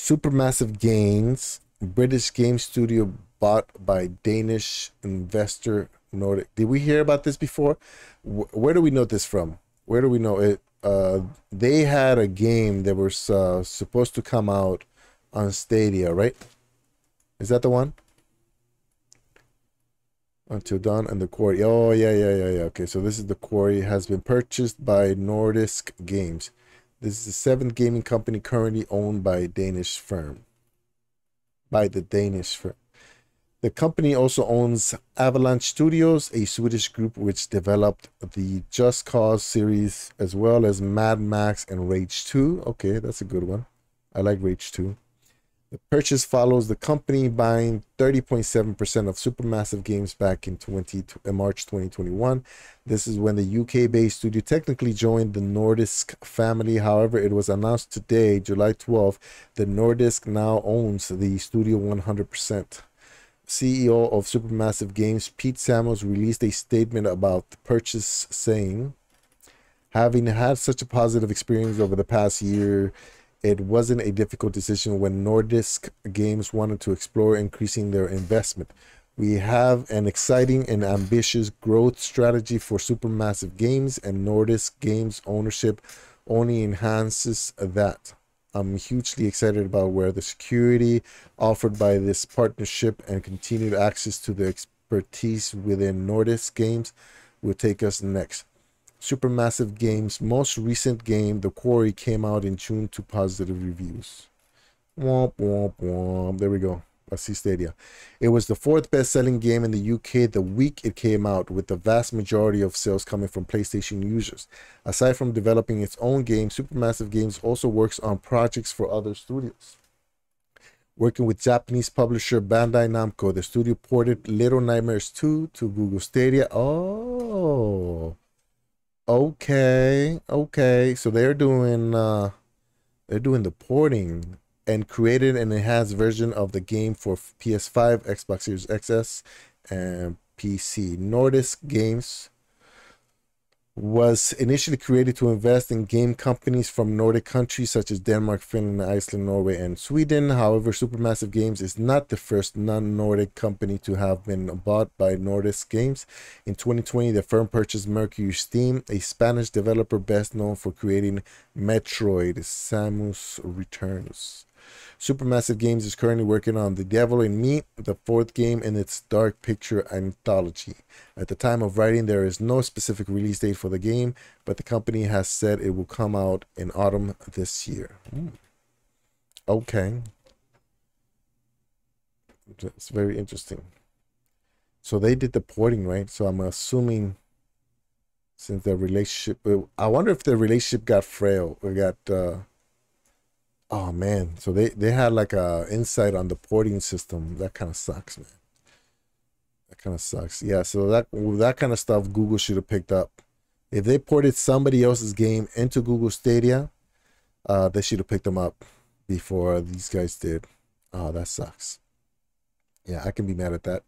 Supermassive Games, British game studio bought by Danish investor Nordic. Did we hear about this before? Where do we know this from? Where do we know it? Uh, they had a game that was uh, supposed to come out on Stadia, right? Is that the one? Until Dawn and the Quarry. Oh, yeah, yeah, yeah, yeah. Okay, so this is the Quarry. Has been purchased by Nordisk Games. This is the seventh gaming company currently owned by a Danish firm. By the Danish firm. The company also owns Avalanche Studios, a Swedish group which developed the Just Cause series as well as Mad Max and Rage 2. Okay, that's a good one. I like Rage 2. The purchase follows the company buying 30.7% of Supermassive Games back in 20, in March 2021. This is when the UK-based studio technically joined the Nordisk family. However, it was announced today, July 12, that Nordisk now owns the studio 100%. CEO of Supermassive Games, Pete Samuels, released a statement about the purchase, saying, Having had such a positive experience over the past year, it wasn't a difficult decision when Nordisk Games wanted to explore increasing their investment. We have an exciting and ambitious growth strategy for Supermassive Games, and Nordisk Games ownership only enhances that. I'm hugely excited about where the security offered by this partnership and continued access to the expertise within Nordisk Games will take us next. Supermassive Games' most recent game, The Quarry, came out in June to positive reviews. Womp, womp, womp. There we go. See Stadia. It was the fourth best selling game in the UK the week it came out, with the vast majority of sales coming from PlayStation users. Aside from developing its own game, Supermassive Games also works on projects for other studios. Working with Japanese publisher Bandai Namco, the studio ported Little Nightmares 2 to Google Stadia. Oh, Okay, okay. So they're doing uh they're doing the porting and created an enhanced version of the game for PS5, Xbox Series XS, and PC. Nordisk Games was initially created to invest in game companies from Nordic countries such as Denmark, Finland, Iceland, Norway, and Sweden. However, Supermassive Games is not the first non Nordic company to have been bought by Nordisk Games. In 2020, the firm purchased Mercury Steam, a Spanish developer best known for creating Metroid Samus Returns. Supermassive Games is currently working on The Devil in Me, the fourth game in its Dark Picture anthology. At the time of writing, there is no specific release date for the game, but the company has said it will come out in autumn this year. Mm. Okay. It's very interesting. So they did the porting, right? So I'm assuming since the relationship, I wonder if the relationship got frail or got uh, Oh man, so they they had like a insight on the porting system. That kind of sucks, man. That kind of sucks. Yeah, so that that kind of stuff Google should have picked up. If they ported somebody else's game into Google Stadia, uh, they should have picked them up before these guys did. Oh, that sucks. Yeah, I can be mad at that.